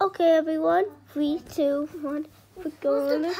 Okay, everyone. Three, two, one. We're going.